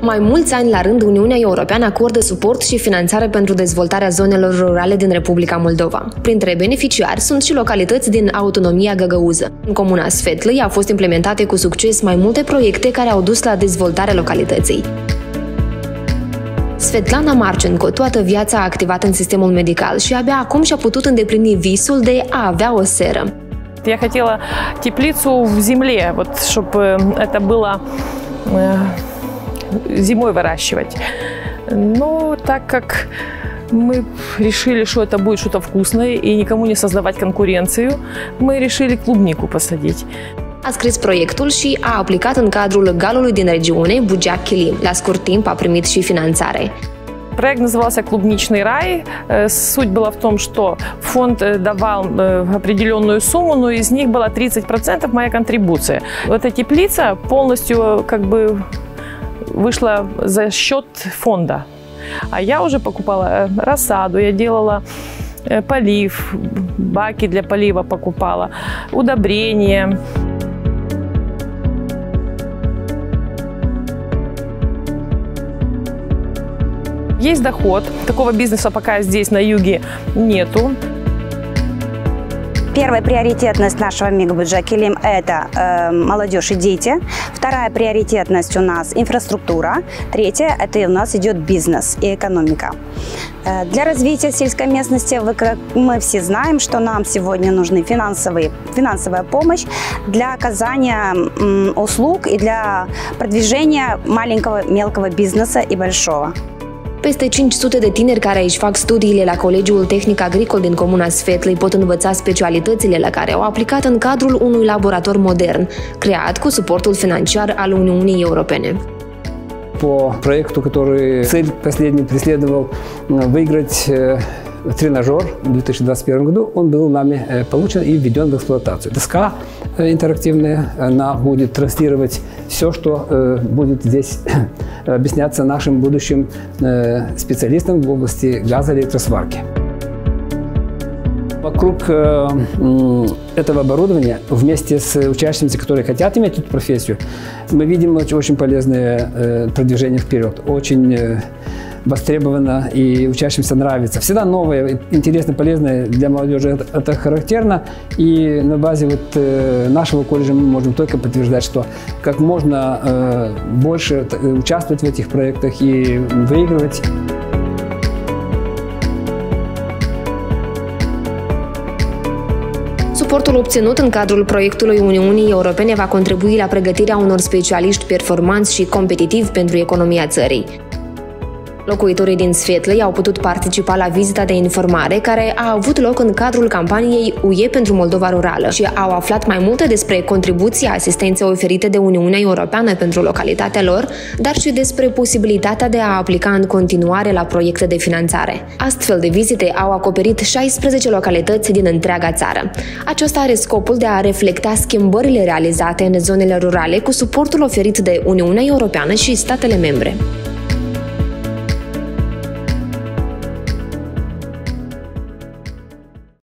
Mai mulți ani la rând, Uniunea Europeană acordă suport și finanțare pentru dezvoltarea zonelor rurale din Republica Moldova. Printre beneficiari sunt și localități din autonomia Găgăuză. În comuna Sfetlăi au fost implementate cu succes mai multe proiecte care au dus la dezvoltarea localității. Svetlana Marcenco toată viața a activat în sistemul medical și abia acum și-a putut îndeplini visul de a avea o seră. Я хотела теплицу в земле, вот, чтобы это было зимой выращивать. Но так как мы решили, что это будет что-то vкусное и никому не создавать конкуренцию, мы решили клубнику посадить. A scris proiectul și a aplicat în cadrul galului din regiune, Bugeac Chilim. La scurt timp a primit și finanțare. Проект назывался «Клубничный рай». Суть была в том, что фонд давал определенную сумму, но из них была 30% моя контрибуция. Вот эта теплица полностью как бы вышла за счет фонда. А я уже покупала рассаду, я делала полив, баки для полива покупала, удобрения. Есть доход. Такого бизнеса пока здесь на юге нету. Первая приоритетность нашего мегабюджета Килим – это э, молодежь и дети. Вторая приоритетность у нас – инфраструктура. Третья – это у нас идет бизнес и экономика. Э, для развития сельской местности вы, как мы все знаем, что нам сегодня нужны финансовые, финансовая помощь для оказания м, услуг и для продвижения маленького, мелкого бизнеса и большого. Peste 500 de tineri care își fac studiile la Colegiul Tehnic Agricol din comuna Sfetlei pot învăța specialitățile la care au aplicat în cadrul unui laborator modern, creat cu suportul financiar al Uniunii Europene. По проекту, который цель последний преследовал выиграть тренажер в 2021 году, он был нами получен и введен в эксплуатацию. Доска интерактивная, она будет транслировать все, что будет здесь объясняться нашим будущим специалистам в области газа и электросварки. Вокруг этого оборудования, вместе с учащимися, которые хотят иметь эту профессию, мы видим очень полезное продвижение вперед. Очень востребовано и учащимся нравится. Всегда новое, интересное, полезное для молодежи. Это, характерно. И на базе вот э, нашего колледжа мы можем только подтверждать, что как можно э, больше участвовать в этих проектах и выигрывать. Suportul obținut în cadrul proiectului Uniunii Europene va contribui la pregătirea unor specialiști performanți și competitivi pentru economia țării. Locuitorii din Sfetlei au putut participa la vizita de informare care a avut loc în cadrul campaniei UE pentru Moldova Rurală și au aflat mai multe despre contribuția asistenței oferite de Uniunea Europeană pentru localitatea lor, dar și despre posibilitatea de a aplica în continuare la proiecte de finanțare. Astfel de vizite au acoperit 16 localități din întreaga țară. Aceasta are scopul de a reflecta schimbările realizate în zonele rurale cu suportul oferit de Uniunea Europeană și statele membre.